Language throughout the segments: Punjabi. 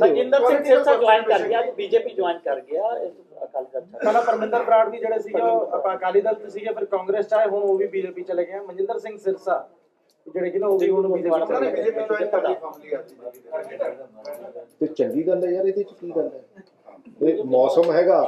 ਰਜਿੰਦਰ ਸਿੰਘ ਸਿਰਸਾ ਜੁਆਇਨ ਕਰ ਗਿਆ ਬੀਜੇਪੀ ਜੁਆਇਨ ਕਰ ਗਿਆ ਇਸ ਅਕਾਲੀ ਦਲ ਛੱਡ ਪਹਿਲਾਂ ਪਰਮਿੰਦਰ ਬਰਾੜ ਵੀ ਜਿਹੜੇ ਸੀਗੇ ਉਹ ਆਪਾਂ ਅਕਾਲੀ ਦਲ ਚ ਸੀਗੇ ਫਿਰ ਕਾਂਗਰਸ ਚ ਆਏ ਹੁਣ ਉਹ ਵੀ ਬੀਜੇਪੀ ਚਲੇ ਗਏ ਆ। ਮਨਜਿੰਦਰ ਸਿੰਘ ਸਿਰਸਾ ਜਿਹੜੇ ਕਿ ਨਾ ਉਹ ਵੀ ਹੁਣ ਬੀਜੇਪੀ ਚਲੇ ਗਏ। ਤੇ ਚੰਗੀ ਗੱਲ ਹੈ ਯਾਰ ਇਹਦੇ ਚ ਕੀ ਗੱਲ ਹੈ? ਇਹ ਮੌਸਮ ਹੈਗਾ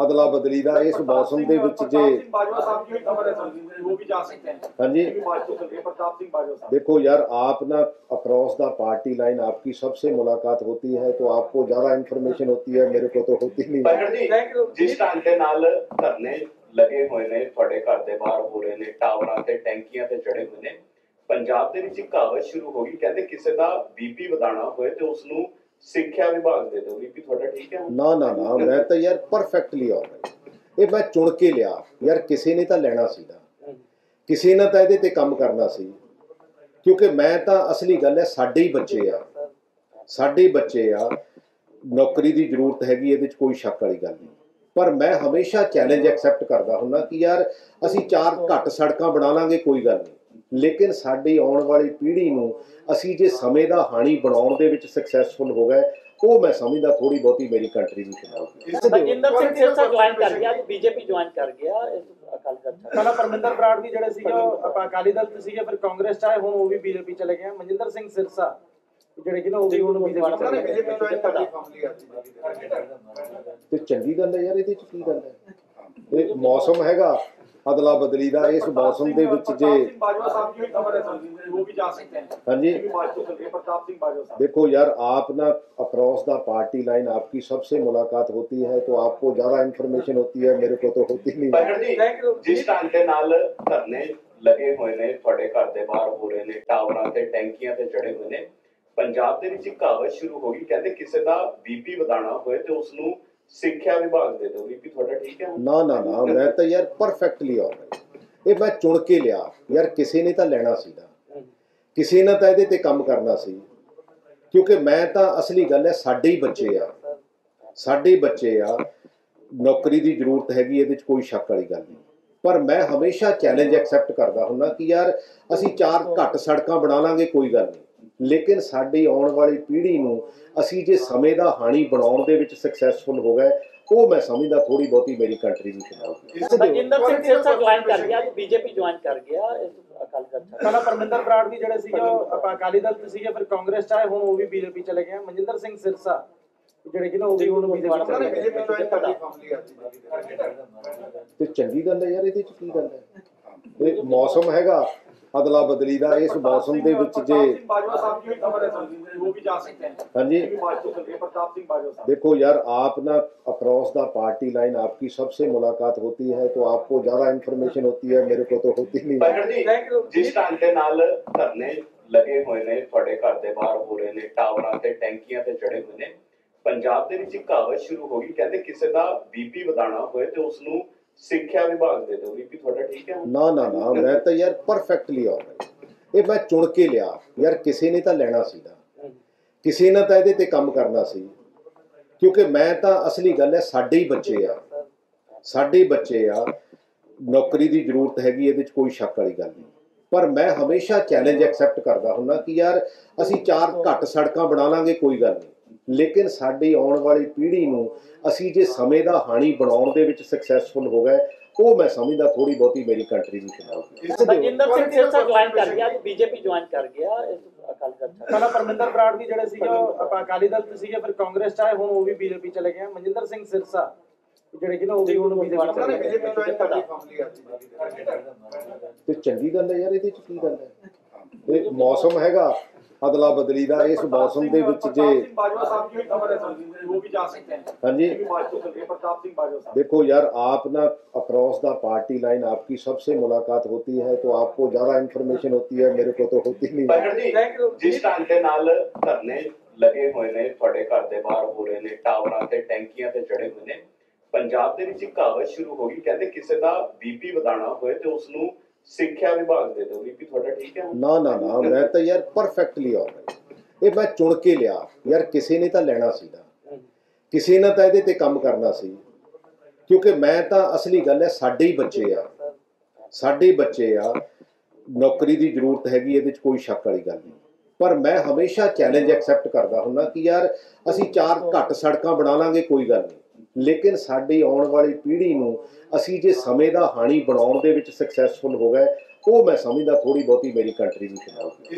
ਅਦਲਾ ਬਦਲੀ ਦਾ ਇਸ ਮੌਸਮ ਦੇ ਵਿੱਚ ਜੇ बाजवा साहब की भी खबर है सर वो भी जा सकते हैं ਹਾਂਜੀ ये भी बात तो चल रही है प्रताप सिंह बाजवा साहब देखो यार आप ना अक्रॉस द पार्टी लाइन आपकी सबसे मुलाकात होती है तो आपको ज्यादा इन्फॉर्मेशन होती है मेरे को तो होती नहीं है ਬਗੜ ਜੀ ਜਿਸ ਢੰਗ ਦੇ ਨਾਲ ਧਰਨੇ ਲੱਗੇ ਹੋਏ ਨੇ ਤੁਹਾਡੇ ਘਰ ਦੇ ਬਾਹਰ ਹੋ ਰਹੇ ਨੇ ਟਾਵਰਾਂ ਤੇ ਟੈਂਕੀਆਂ ਤੇ ਚੜੇ ਹੋਏ ਨੇ ਪੰਜਾਬ ਦੇ ਵਿੱਚ ਇੱਕ ਕਹਾਵਤ ਸ਼ੁਰੂ ਹੋ ਗਈ ਕਹਿੰਦੇ ਕਿਸੇ ਦਾ ਬੀਪੀ ਵਧਾਣਾ ਹੋਏ ਤੇ ਉਸ ਨੂੰ ਸਿੱਖਿਆ ਵਿਭਾਗ ਦੇ ਦਿਓ ਬੀਪੀ ਤੁਹਾਡਾ ਠੀਕ ਹੈ। ਨਾ ਨਾ ਨਾ ਮੈਂ ਤਾਂ ਯਾਰ ਪਰਫੈਕਟਲੀ ਆਲਰਾਈਟ ਇਹ ਮੈਂ ਚੁਣ ਕੇ ਲਿਆ। ਯਾਰ ਕਿਸੇ ਨੇ ਤਾਂ ਲੈਣਾ ਸੀ ਨਾ ਕਿਸੇ ਨੇ ਤਾਂ ਇਹਦੇ ਤੇ ਕੰਮ ਕਰਨਾ ਸੀ। ਕਿਉਂਕਿ ਮੈਂ ਤਾਂ ਅਸਲੀ ਗੱਲ ਹੈ ਸਾਡੇ ਹੀ ਬੱਚੇ ਆ। ਸਾਡੇ ਬੱਚੇ ਆ। ਨੌਕਰੀ ਦੀ ਜ਼ਰੂਰਤ ਹੈਗੀ ਇਹਦੇ ਵਿੱਚ ਕੋਈ ਸ਼ੱਕ ਵਾਲੀ ਗੱਲ ਨਹੀਂ। ਪਰ ਮੈਂ ਹਮੇਸ਼ਾ ਚੈਲੰਜ ਐਕਸੈਪਟ ਕਰਦਾ ਹੁੰਦਾ ਕਿ ਯਾਰ ਅਸੀਂ ਚਾਰ ਘੱਟ ਸੜਕਾਂ ਬਣਾ ਲਾਂਗੇ ਕੋਈ ਗੱਲ ਨਹੀਂ। ਲੇਕਿਨ ਸਾਡੀ ਆਉਣ ਵਾਲੀ ਪੀੜ੍ਹੀ ਨੂੰ ਅਸੀਂ ਜੇ ਸਮੇਂ ਦਾ ਹਾਣੀ ਬਣਾਉਣ ਦੇ ਵਿੱਚ ਸਕਸੈਸਫੁਲ ਹੋ ਗਏ ਉਹ ਮੈਂ ਸਮਝਦਾ ਥੋੜੀ ਬਹੁਤੀ ਮੇਰੀ ਕੰਟਰੀਬਿਊਸ਼ਨ ਹੋਊਗੀ ਰਜਿੰਦਰ ਸਿੰਘ ਸਿਰਸਾ ਜੁਆਇਨ ਕਰ ਗਿਆ ਬੀਜੇਪੀ ਜੁਆਇਨ ਕਰ ਗਿਆ ਇਸ ਅਕਾਲੀ ਦਲ ਛੱਡ ਪਹਿਲਾਂ ਪਰਮਿੰਦਰ ਬਰਾੜ ਵੀ ਜਿਹੜੇ ਸੀਗੇ ਉਹ ਆਪਾਂ ਅਕਾਲੀ ਦਲ ਚ ਸੀਗੇ ਫਿਰ ਕਾਂਗਰਸ ਚ ਆਏ ਹੁਣ ਉਹ ਵੀ ਬੀਜੇਪੀ ਚਲੇ ਗਏ। ਆ। ਮਨਜਿੰਦਰ ਸਿੰਘ ਸਿਰਸਾ ਜਿਹੜੇ ਕਿ ਨਾ ਉਹ ਵੀ ਹੁਣ ਬੀਜੇਪੀ ਚਲੇ ਗਏ। ਆ। ਤੇ ਚੰਗੀ ਗੱਲ ਹੈ ਯਾਰ ਇਹਦੇ ਚ ਕੀ ਗੱਲ ਹੈ? ਇਹ ਮੌਸਮ ਹੈਗਾ ਅਦਲਾ ਬਦਲੀ ਦਾ ਇਸ ਮੌਸਮ ਦੇ ਵਿੱਚ ਜੇ प्रताप सिंह बाजवा साहब की भी खबर है सर वो भी जा सकते हैं ਹਾਂਜੀ ये भी बात तो चल रही है प्रताप सिंह बाजवा साहब देखो यार आप ना अक्रॉस द पार्टी लाइन आपकी सबसे मुलाकात होती है तो आपको ज्यादा इन्फॉर्मेशन होती है मेरे को तो होती नहीं है ਬਗੜ ਜੀ ਜਿਸ ਢੰਗ ਦੇ ਨਾਲ ਧਰਨੇ ਲੱਗੇ ਹੋਏ ਨੇ ਤੁਹਾਡੇ ਘਰ ਦੇ ਬਾਹਰ ਹੋ ਰਹੇ ਨੇ ਟਾਵਰਾਂ ਤੇ ਟੈਂਕੀਆਂ ਤੇ ਚੜੇ ਹੋਏ ਨੇ ਪੰਜਾਬ ਦੇ ਵਿੱਚ ਇੱਕ ਕਹਾਵਤ ਸ਼ੁਰੂ ਹੋ ਗਈ ਕਹਿੰਦੇ ਕਿਸੇ ਦਾ ਬੀਪੀ ਵਧਾਣਾ ਹੋਏ ਤੇ ਉਸ ਨੂੰ ਸਿੱਖਿਆ ਵਿਭਾਗ ਦੇ ਦਿਓ ਬੀਪੀ ਤੁਹਾਡਾ ਠੀਕ ਹੈ ਨਾ ਨਾ ਨਾ ਮੈਂ ਤਾਂ ਯਾਰ ਪਰਫੈਕਟਲੀ ਆਲਰਾਈਟ ਇਹ ਮੈਂ ਚੁਣ ਕੇ ਲਿਆ। ਯਾਰ ਕਿਸੇ ਨੇ ਤਾਂ ਲੈਣਾ ਸੀ ਨਾ ਕਿਸੇ ਨੇ ਤਾਂ ਇਹਦੇ ਤੇ ਕੰਮ ਕਰਨਾ ਸੀ। ਕਿਉਂਕਿ ਮੈਂ ਤਾਂ ਅਸਲੀ ਗੱਲ ਹੈ ਸਾਡੇ ਹੀ ਬੱਚੇ ਆ। ਸਾਡੇ ਬੱਚੇ ਆ। ਨੌਕਰੀ ਦੀ ਜ਼ਰੂਰਤ ਹੈਗੀ ਇਹਦੇ ਵਿੱਚ ਕੋਈ ਸ਼ੱਕ ਵਾਲੀ ਗੱਲ ਨਹੀਂ। ਪਰ ਮੈਂ ਹਮੇਸ਼ਾ ਚੈਲੰਜ ਐਕਸੈਪਟ ਕਰਦਾ ਹੁੰਦਾ ਕਿ ਯਾਰ ਅਸੀਂ ਚਾਰ ਘੱਟ ਸੜਕਾਂ ਬਣਾ ਲਾਂਗੇ ਕੋਈ ਗੱਲ ਨਹੀਂ। ਲੇਕਿਨ ਸਾਡੀ ਆਉਣ ਵਾਲੀ ਪੀੜ੍ਹੀ ਨੂੰ ਅਸੀਂ ਜੇ ਸਮੇਂ ਦਾ ਹਾਣੀ ਬਣਾਉਣ ਦੇ ਵਿੱਚ ਸਕਸੈਸਫੁਲ ਹੋ ਗਏ ਉਹ ਮੈਂ ਸਮਝਦਾ ਥੋੜੀ ਬਹੁਤੀ ਮੇਰੀ ਕੰਟਰੀਬਿਊਸ਼ਨ ਹੋਊਗੀ ਰਜਿੰਦਰ ਸਿੰਘ ਸਿਰਸਾ ਜੁਆਇਨ ਕਰ ਗਿਆ ਬੀਜੇਪੀ ਜੁਆਇਨ ਕਰ ਗਿਆ ਇਸ ਅਕਾਲੀ ਦਲ ਛੱਡ ਪਹਿਲਾਂ ਪਰਮਿੰਦਰ ਬਰਾੜ ਵੀ ਜਿਹੜੇ ਸੀਗੇ ਉਹ ਆਪਾਂ ਅਕਾਲੀ ਦਲ ਚ ਸੀਗੇ ਫਿਰ ਕਾਂਗਰਸ ਚ ਆਏ ਹੁਣ ਉਹ ਵੀ ਬੀਜੇਪੀ ਚਲੇ ਗਏ। ਮਨਜਿੰਦਰ ਸਿੰਘ ਸਿਰਸਾ ਜਿਹੜੇ ਕਿ ਨਾ ਉਹ ਵੀ ਹੁਣ ਬੀਜੇਪੀ ਚਲੇ ਗਏ ਆ। ਤੇ ਚੰਗੀ ਗੱਲ ਹੈ ਯਾਰ ਇਹਦੇ ਚ ਕੀ ਗੱਲ ਹੈ ਇਹ ਮੌਸਮ ਹੈਗਾ ਅਦਲਾ ਬਦਲੀ ਦਾ ਇਸ ਮੌਸਮ ਦੇ ਵਿੱਚ ਜੇ प्रताप सिंह बाजवा साहब की भी खबर है सर वो भी जा सकते हैं ਹਾਂਜੀ ये भी बात तो चल रही है प्रताप सिंह बाजवा साहब देखो यार आप ना अक्रॉस द पार्टी लाइन आपकी सबसे मुलाकात होती है तो आपको ज्यादा इन्फॉर्मेशन होती है मेरे को तो होती नहीं है ਬਗੜ ਜੀ ਜਿਸ ਢੰਗ ਦੇ ਨਾਲ ਧਰਨੇ ਲੱਗੇ ਹੋਏ ਨੇ ਤੁਹਾਡੇ ਘਰ ਦੇ ਬਾਹਰ ਹੋ ਰਹੇ ਨੇ ਟਾਵਰਾਂ ਤੇ ਟੈਂਕੀਆਂ ਤੇ ਚੜੇ ਹੋਏ ਨੇ ਪੰਜਾਬ ਦੇ ਵਿੱਚ ਇੱਕ ਕਹਾਵਤ ਸ਼ੁਰੂ ਹੋ ਗਈ ਕਹਿੰਦੇ ਕਿਸੇ ਦਾ ਬੀਪੀ ਵਧਾਣਾ ਹੋਏ ਤੇ ਉਸ ਨੂੰ ਸਿੱਖਿਆ ਵਿਭਾਗ ਦੇ ਦਿਓ ਬੀਪੀ ਤੁਹਾਡਾ ਠੀਕ ਹੈ। ਨਾ ਨਾ ਨਾ, ਮੈਂ ਤਾਂ ਯਾਰ ਪਰਫੈਕਟਲੀ ਆਲਰਾਈਟ ਇਹ ਮੈਂ ਚੁਣ ਕੇ ਲਿਆ। ਯਾਰ ਕਿਸੇ ਨੇ ਤਾਂ ਲੈਣਾ ਸੀ ਨਾ ਕਿਸੇ ਨੇ ਤਾਂ ਇਹਦੇ ਤੇ ਕੰਮ ਕਰਨਾ ਸੀ। ਕਿਉਂਕਿ ਮੈਂ ਤਾਂ ਅਸਲੀ ਗੱਲ ਹੈ, ਸਾਡੇ ਹੀ ਬੱਚੇ ਆ। ਸਾਡੇ ਬੱਚੇ ਆ। ਨੌਕਰੀ ਦੀ ਜ਼ਰੂਰਤ ਹੈਗੀ, ਇਹਦੇ ਵਿੱਚ ਕੋਈ ਸ਼ੱਕ ਵਾਲੀ ਗੱਲ ਨਹੀਂ। ਪਰ ਮੈਂ ਹਮੇਸ਼ਾ ਚੈਲੰਜ ਐਕਸੈਪਟ ਕਰਦਾ ਹੁੰਦਾ ਕਿ ਯਾਰ ਅਸੀਂ ਚਾਰ ਘੱਟ ਸੜਕਾਂ ਬਣਾ ਲਾਂਗੇ, ਕੋਈ ਗੱਲ ਨਹੀਂ। ਲੇਕਿਨ ਸਾਡੀ ਆਉਣ ਵਾਲੀ ਪੀੜ੍ਹੀ ਨੂੰ ਅਸੀਂ ਜੇ ਸਮੇਂ ਦਾ ਹਾਣੀ ਬਣਾਉਣ ਦੇ ਵਿੱਚ ਸਕਸੈਸਫੁਲ ਹੋ ਗਏ ਉਹ ਮੈਂ ਸਮਝਦਾ ਥੋੜੀ ਬਹੁਤੀ ਮੇਰੀ ਕੰਟਰੀਬਿਊਸ਼ਨ ਹੋਊਗੀ ਰਜਿੰਦਰ ਸਿੰਘ ਸਿਰਸਾ ਜੁਆਇਨ ਕਰ ਗਿਆ ਬੀਜੇਪੀ ਜੁਆਇਨ ਕਰ ਗਿਆ ਇਸ ਅਕਾਲੀ ਦਲ ਪਹਿਲਾਂ ਪਰਮਿੰਦਰ ਬਰਾੜ ਵੀ ਜਿਹੜੇ ਸੀਗੇ ਉਹ ਆਪਾਂ ਅਕਾਲੀ ਦਲ ਚ ਸੀਗੇ ਫਿਰ ਕਾਂਗਰਸ ਚ ਆਏ ਹੁਣ ਉਹ ਵੀ ਬੀਜੇਪੀ ਚਲੇ ਗਏ ਆ। ਮਨਜਿੰਦਰ ਸਿੰਘ ਸਿਰਸਾ ਜਿਹੜੇ ਕਿ ਨਾ ਉਹ ਵੀ ਹੁਣ ਬੀਜੇਪੀ ਚਲੇ ਗਏ ਆ। ਤੇ ਚੰਗੀ ਗੱਲ ਹੈ ਯਾਰ ਇਹਦੇ ਚ ਕੀ ਗੱਲ ਹੈ ਇਹ ਮੌਸਮ ਹੈਗਾ ਅਦਲਾ ਬਦਲੀ ਦਾ ਇਸ ਮੌਸਮ ਦੇ ਵਿੱਚ ਜੇ प्रताप सिंह बाजवा साहब की भी खबर है सर वो भी जा सकते हैं ਹਾਂਜੀ ये भी बात तो चल रही है प्रताप सिंह बाजवा साहब देखो यार आप ना अक्रॉस द पार्टी लाइन आपकी सबसे मुलाकात होती है तो आपको ज्यादा इन्फॉर्मेशन होती है मेरे को तो होती नहीं है ਬਗੜ ਜੀ ਜਿਸ ਢੰਗ ਦੇ ਨਾਲ ਧਰਨੇ ਲੱਗੇ ਹੋਏ ਨੇ ਤੁਹਾਡੇ ਘਰ ਦੇ ਬਾਹਰ ਹੋ ਰਹੇ ਨੇ ਟਾਵਰਾਂ ਤੇ ਟੈਂਕੀਆਂ ਤੇ ਚੜੇ ਹੋਏ ਨੇ ਪੰਜਾਬ ਦੇ ਵਿੱਚ ਇੱਕ ਕਹਾਵਤ ਸ਼ੁਰੂ ਹੋ ਗਈ ਕਹਿੰਦੇ ਕਿਸੇ ਦਾ ਬੀਪੀ ਵਧਾਣਾ ਹੋਏ ਤੇ ਉਸ ਨੂੰ ਸਿੱਖਿਆ ਵਿਭਾਗ ਦੇ ਦਿਓ ਬੀਪੀ ਤੁਹਾਡਾ ਠੀਕ ਹੈ। ਨਾ ਨਾ ਨਾ, ਮੈਂ ਤਾਂ ਯਾਰ ਪਰਫੈਕਟਲੀ ਆਲਰਾਈਟ ਇਹ ਮੈਂ ਚੁਣ ਕੇ ਲਿਆ। ਯਾਰ ਕਿਸੇ ਨੇ ਤਾਂ ਲੈਣਾ ਸੀ ਨਾ ਕਿਸੇ ਨੇ ਤਾਂ ਇਹਦੇ ਤੇ ਕੰਮ ਕਰਨਾ ਸੀ। ਕਿਉਂਕਿ ਮੈਂ ਤਾਂ ਅਸਲੀ ਗੱਲ ਹੈ, ਸਾਡੇ ਹੀ ਬੱਚੇ ਆ। ਸਾਡੇ ਬੱਚੇ ਆ। ਨੌਕਰੀ ਦੀ ਜ਼ਰੂਰਤ ਹੈਗੀ, ਇਹਦੇ ਵਿੱਚ ਕੋਈ ਸ਼ੱਕ ਵਾਲੀ ਗੱਲ ਨਹੀਂ। ਪਰ ਮੈਂ ਹਮੇਸ਼ਾ ਚੈਲੰਜ ਐਕਸੈਪਟ ਕਰਦਾ ਹੁੰਦਾ ਕਿ ਯਾਰ ਅਸੀਂ ਚਾਰ ਘੱਟ ਸੜਕਾਂ ਬਣਾ ਲਾਂਗੇ, ਕੋਈ ਗੱਲ ਨਹੀਂ। ਲੇਕਿਨ ਸਾਡੀ ਆਉਣ ਵਾਲੀ ਪੀੜ੍ਹੀ ਨੂੰ ਅਸੀਂ ਜੇ ਸਮੇਂ ਦਾ ਹਾਣੀ ਬਣਾਉਣ ਦੇ ਵਿੱਚ ਸਕਸੈਸਫੁਲ ਹੋ ਗਏ, ਉਹ ਮੈਂ ਸਮਝਦਾ ਥੋੜੀ ਬਹੁਤੀ ਮੇਰੀ ਕੰਟਰੀਬਿਊਸ਼ਨ ਹੋਊਗੀ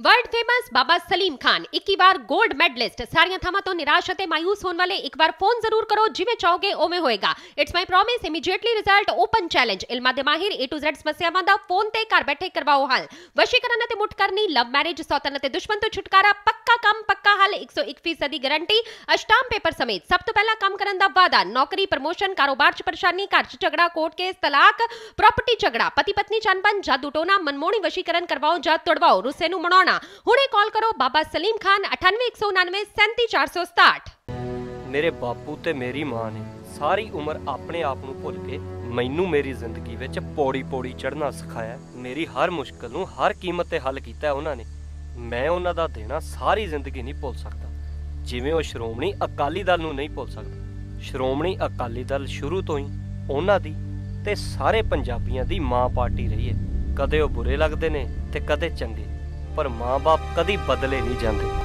ਵਰਲਡ ਫੇਮਸ ਬਾਬਾ ਸਲੀਮ ਖਾਨ 21 ਵਾਰ 골ਡ ਮੈਡਲਿਸਟ ਸਾਰੀਆਂ ਥਾਵਾਂ ਤੋਂ ਨਿਰਾਸ਼ ਅਤੇ ਮਾਇੂਸ ਹੋਣ ਵਾਲੇ ਇੱਕ ਵਾਰ ਫੋਨ ਜ਼ਰੂਰ ਕਰੋ ਜਿਵੇਂ ਚਾਹੋਗੇ ਉਵੇਂ ਹੋਏਗਾ it's my promise immediately result open challenge ਇਲਮਾਂ ਦੇ ਮਾਹਿਰ A to Z ਸਮੱਸਿਆਵਾਂ ਦਾ ਫੋਨ ਤੇ ਘਰ ਬੈਠੇ ਕਰਵਾਓ ਹੱਲ ਵਸ਼ੀਕਰਨ ਅਤੇ ਮੁੱਠ ਲਵ ਮੈਰਿਜ ਸੌਤਨ ਅਤੇ ਦੁਸ਼ਮਣ ਤੋਂ ਛੁਟਕਾਰਾ ਪੱਕਾ ਕੰਮ ਪੱਕਾ ਹੱਲ 101% ਦੀ ਗਾਰੰਟੀ ਅਸ਼ਟਾਮ ਪੇਪਰ ਸਮੇਤ ਸਭ ਤੋਂ ਪਹਿਲਾਂ ਕੰਮ ਕਰਨ ਦਾ ਵਾਅਦਾ ਨੌਕਰੀ ਪ੍ਰਮੋਸ਼ਨ ਕਾਰੋਬਾਰ 'ਚ ਪਰੇਸ਼ਾਨੀ ਘਰ 'ਚ ਝਗੜਾ ਕੋਰਟ ਕੇਸ ਤਲਾਕ ਪ੍ਰਾਪਰਟੀ ਝਗੜਾ ਪਤੀ ਪਤਨੀ ਚੰਪਨ ਜਾਦੂ ਟੋਨਾ ਮਨਮੋਹਣੀ ਵਸ਼ੀਕਰਨ ਕਰਵਾਓ ਜਾਂ ਤੁੜਵਾਓ ਰੁੱਸੇ ਨੂੰ ਮਨਾਉਣਾ ਹੁਣੇ ਕਾਲ ਕਰੋ ਬਾਬਾ ਸਲੀਮ ਖਾਨ 98199 37467 ਮੇਰੇ ਬਾਪੂ ਤੇ ਮੇਰੀ ਮਾਂ ਨੇ ਸਾਰੀ ਉਮਰ ਆਪਣੇ ਆਪ ਨੂੰ ਭੁੱਲ ਕੇ ਮੈਨੂੰ ਮੇਰੀ ਜ਼ਿੰਦਗੀ ਵਿੱਚ ਪੌੜੀ-ਪੌੜੀ ਚੜ੍ਹਨਾ ਸਿਖਾਇਆ ਮੇਰੀ ਹਰ ਮੁਸ਼ਕਲ ਨੂੰ ਹਰ ਕੀਮਤ ਤੇ ਹੱਲ ਕੀਤਾ ਉਹਨਾਂ ਨੇ ਮੈਂ ਉਹਨਾਂ ਦਾ ਦੇਣਾ ਸਾਰੀ ਜ਼ਿੰਦਗੀ ਨਹੀਂ ਭੁੱਲ ਸਕਦਾ ਜਿਵੇਂ ਉਹ ਸ਼੍ਰੋਮਣੀ ਅਕਾਲੀ ਦਲ ਨੂੰ ਨਹੀਂ ਭੁੱਲ ਸਕਦਾ ਸ਼੍ਰੋਮਣੀ ਅਕਾਲੀ ਦਲ ਸ਼ੁਰੂ ਤੋਂ ਹੀ ਉਹਨਾਂ ਦੀ ਤੇ ਸਾਰੇ ਪੰਜਾਬੀਆਂ ਦੀ ਮਾਂ ਪਾਰਟੀ ਰਹੀ ਹੈ ਕਦੇ ਉਹ ਬੁਰੇ ਲੱਗਦੇ ਨੇ ਤੇ ਕਦੇ ਚੰਗੇ ਪਰ ਮਾਂ-ਬਾਪ ਕਦੀ ਬਦਲੇ ਨਹੀਂ ਜਾਂਦੇ।